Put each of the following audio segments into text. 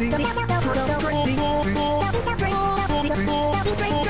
Thank you.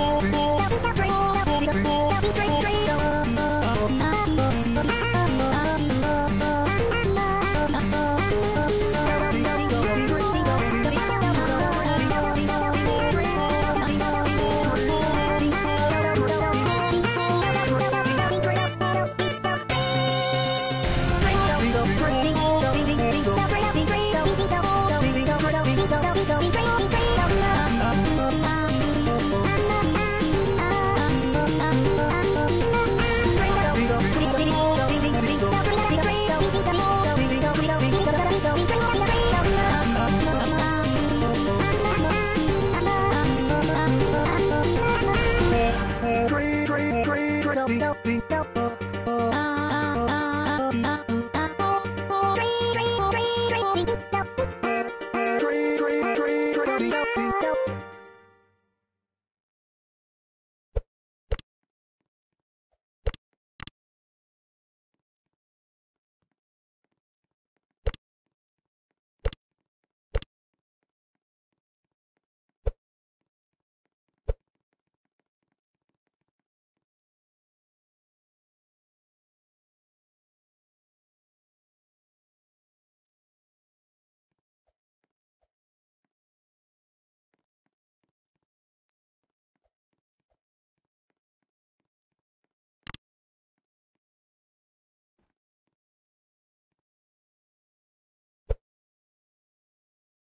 dope.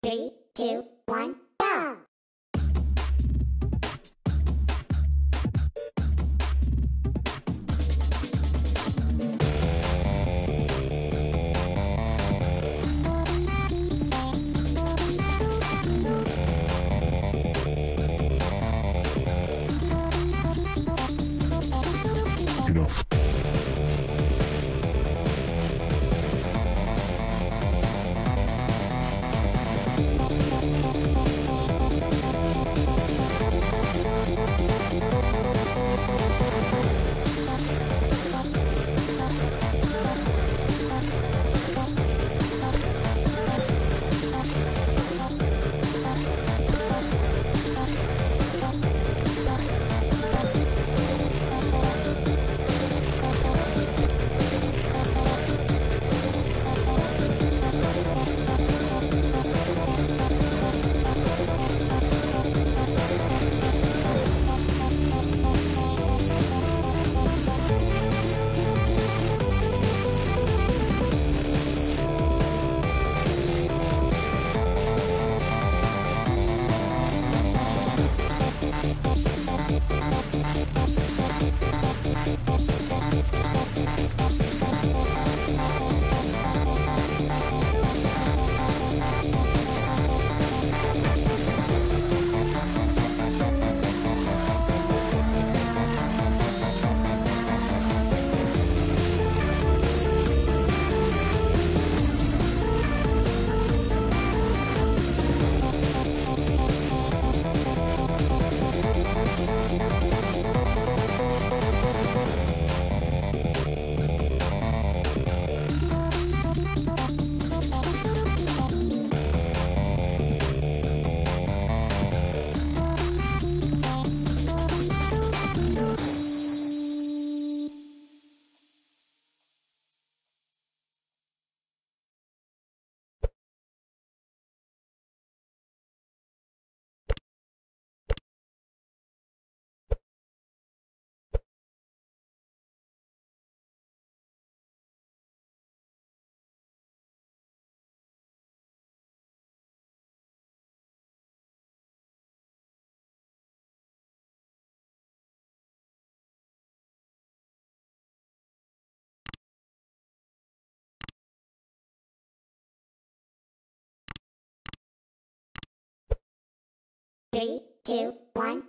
Three, two, one, Three, two, one,